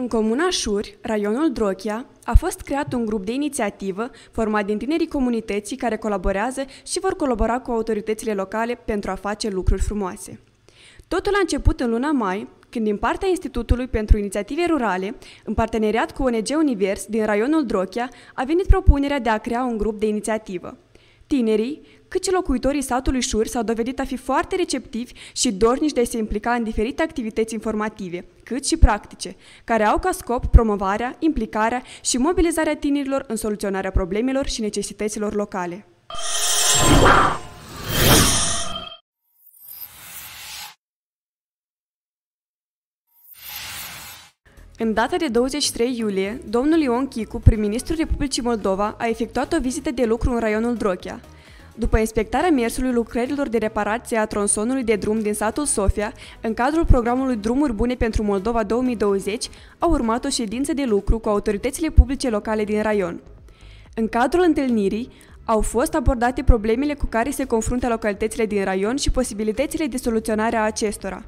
În comuna Șuri, raionul Drochia, a fost creat un grup de inițiativă format din tinerii comunității care colaborează și vor colabora cu autoritățile locale pentru a face lucruri frumoase. Totul a început în luna mai, când din partea Institutului pentru Inițiative Rurale, în parteneriat cu ONG Univers din raionul Drochia, a venit propunerea de a crea un grup de inițiativă. Tinerii, cât și locuitorii satului Șur s-au dovedit a fi foarte receptivi și dornici de a se implica în diferite activități informative, cât și practice, care au ca scop promovarea, implicarea și mobilizarea tinerilor în soluționarea problemelor și necesităților locale. În data de 23 iulie, domnul Ion Chicu, prim-ministrul Republicii Moldova, a efectuat o vizită de lucru în raionul Drochia. După inspectarea mersului lucrărilor de reparație a tronsonului de drum din satul Sofia, în cadrul programului Drumuri Bune pentru Moldova 2020, a urmat o ședință de lucru cu autoritățile publice locale din raion. În cadrul întâlnirii, au fost abordate problemele cu care se confruntă localitățile din raion și posibilitățile de soluționare a acestora.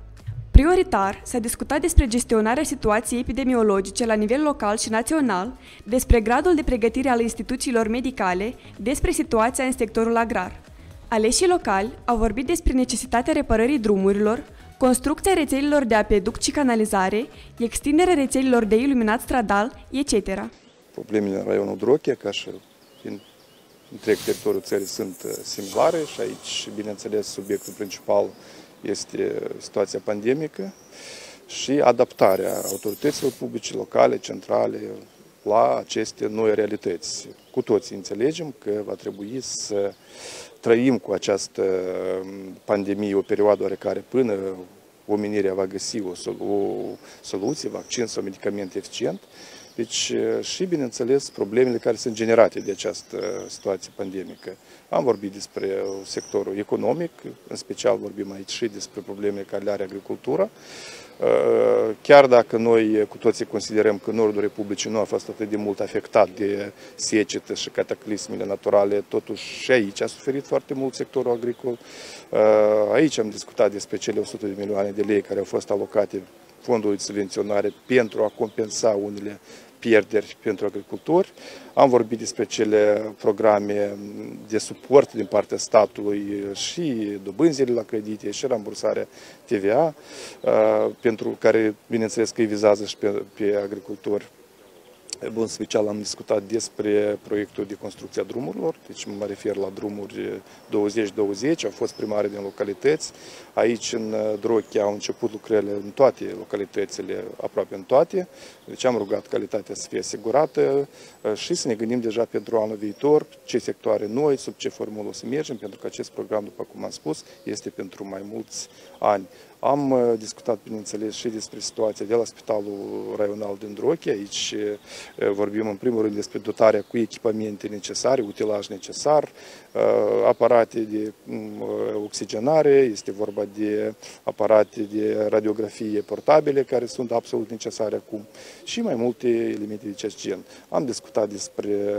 Prioritar, s-a discutat despre gestionarea situației epidemiologice la nivel local și național, despre gradul de pregătire al instituțiilor medicale, despre situația în sectorul agrar. Aleșii locali au vorbit despre necesitatea reparării drumurilor, construcția rețelelor de apeduct și canalizare, extinderea rețelelor de iluminat stradal, etc. Problemele în raionul Drochia, ca și în întreg teritoriul țării, sunt uh, similare și aici, bineînțeles, subiectul principal este situația pandemică și adaptarea autorităților publice, locale, centrale, la aceste noi realități. Cu toții înțelegem că va trebui să trăim cu această pandemie o perioadă oarecare până omenirea va găsi o, o soluție, vaccin sau medicament eficient. Deci și, bineînțeles, problemele care sunt generate de această situație pandemică. Am vorbit despre sectorul economic, în special vorbim aici și despre problemele care le are agricultura. Chiar dacă noi cu toții considerăm că Nordul Republicii nu a fost atât de mult afectat de secetă și cataclismele naturale, totuși și aici a suferit foarte mult sectorul agricol. Aici am discutat despre cele 100 de milioane de lei care au fost alocate fondului de subvenționare pentru a compensa unele pierderi pentru agricultori. Am vorbit despre cele programe de suport din partea statului și dobânzile la credite și rambursarea TVA, uh, pentru care, bineînțeles, că îi vizează și pe, pe agricultori. Bun, special am discutat despre proiectul de construcție a drumurilor, deci mă refer la drumuri 2020, au fost primare din localități. Aici în Drochia au început lucrările în toate localitățile, aproape în toate, deci am rugat calitatea să fie asigurată uh, și să ne gândim deja pentru anul viitor ce sectoare noi, sub ce formulă o să mergem, pentru că acest program, după cum am spus, este pentru mai mulți ani. Am uh, discutat, bineînțeles, și despre situația de la Spitalul Raional din Drochia. Aici uh, vorbim în primul rând despre dotarea cu echipamente necesare, utilaj necesar, uh, aparate de mm, oxigenare, este vorba de aparate de radiografie portabile care sunt absolut necesare acum și mai multe elemente de acest gen. Am discutat despre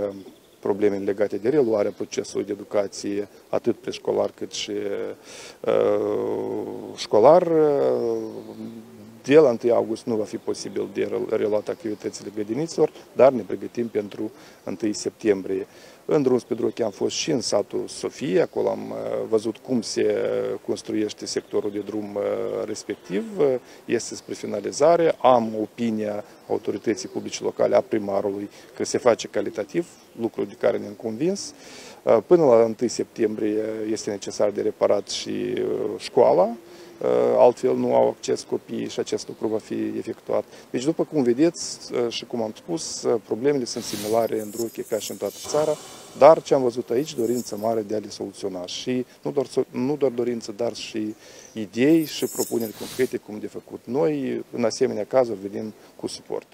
probleme legate de reluarea procesului de educație, atât preșcolar cât și uh, școlar. De la 1 august nu va fi posibil de reluat activitățile grădiniților, dar ne pregătim pentru 1 septembrie. În drum spre Droche am fost și în satul Sofie, acolo am uh, văzut cum se construiește sectorul de drum uh, respectiv, este spre finalizare, am opinia autorității publice locale, a primarului, că se face calitativ, lucru de care ne-am convins. Uh, până la 1 septembrie este necesar de reparat și școala, Uh, altfel nu au acces copiii și acest lucru va fi efectuat. Deci, după cum vedeți uh, și cum am spus, uh, problemele sunt similare în Druche ca și în toată țara, dar ce am văzut aici, dorință mare de a le soluționa. Și nu doar, nu doar dorință, dar și idei și propuneri concrete cum de făcut. Noi, în asemenea cazuri, venim cu suport.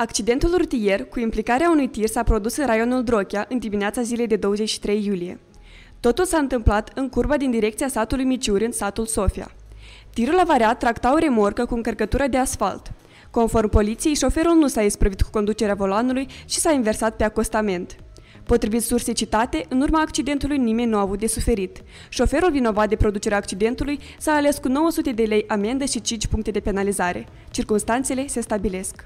Accidentul rutier cu implicarea unui tir s-a produs în raionul Drochia în dimineața zilei de 23 iulie. Totul s-a întâmplat în curba din direcția satului Miciuri în satul Sofia. Tirul avariat tracta o remorcă cu încărcătură de asfalt. Conform poliției, șoferul nu s-a isprăvit cu conducerea volanului și s-a inversat pe acostament. Potrivit sursei citate, în urma accidentului nimeni nu a avut de suferit. Șoferul vinovat de producerea accidentului s-a ales cu 900 de lei amendă și 5 puncte de penalizare. Circunstanțele se stabilesc.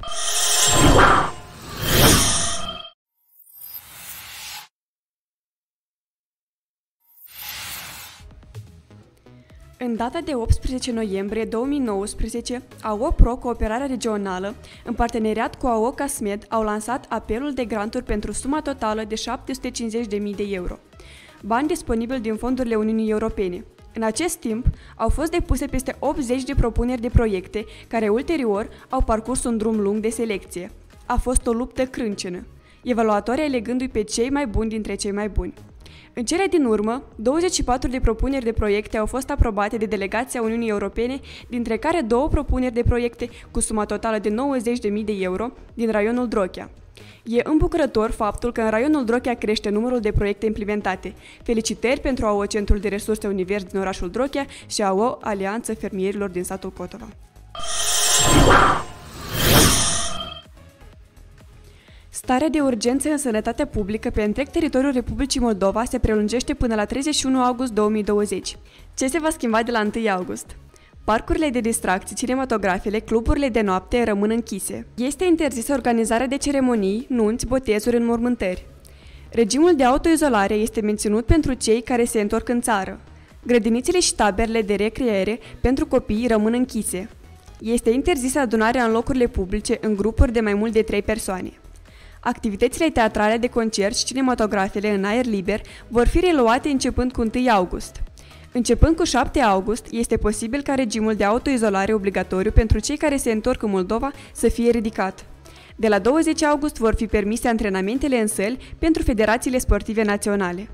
În data de 18 noiembrie 2019, AO Pro Cooperarea Regională, în parteneriat cu AO Casmed, au lansat apelul de granturi pentru suma totală de 750.000 de euro. Bani disponibili din fondurile Uniunii Europene. În acest timp, au fost depuse peste 80 de propuneri de proiecte, care ulterior au parcurs un drum lung de selecție. A fost o luptă crâncenă, evaluatorii alegându-i pe cei mai buni dintre cei mai buni. În cele din urmă, 24 de propuneri de proiecte au fost aprobate de delegația Uniunii Europene, dintre care două propuneri de proiecte cu suma totală de 90.000 de euro din raionul Drochia. E îmbucurător faptul că în raionul Drochia crește numărul de proiecte implementate. Felicitări pentru AO Centrul de Resurse Univers din orașul Drochia și AO Alianță Fermierilor din satul Cotova. Starea de urgență în sănătate publică pe întreg teritoriul Republicii Moldova se prelungește până la 31 august 2020. Ce se va schimba de la 1 august? Parcurile de distracții, cinematografele, cluburile de noapte rămân închise. Este interzisă organizarea de ceremonii, nunți, botezuri, înmormântări. Regimul de autoizolare este menținut pentru cei care se întorc în țară. Grădinițele și taberele de recreere pentru copii rămân închise. Este interzisă adunarea în locurile publice în grupuri de mai mult de 3 persoane. Activitățile teatrale de concert și cinematografele în aer liber vor fi reluate începând cu 1 august. Începând cu 7 august, este posibil ca regimul de autoizolare obligatoriu pentru cei care se întorc în Moldova să fie ridicat. De la 20 august vor fi permise antrenamentele în săli pentru federațiile sportive naționale.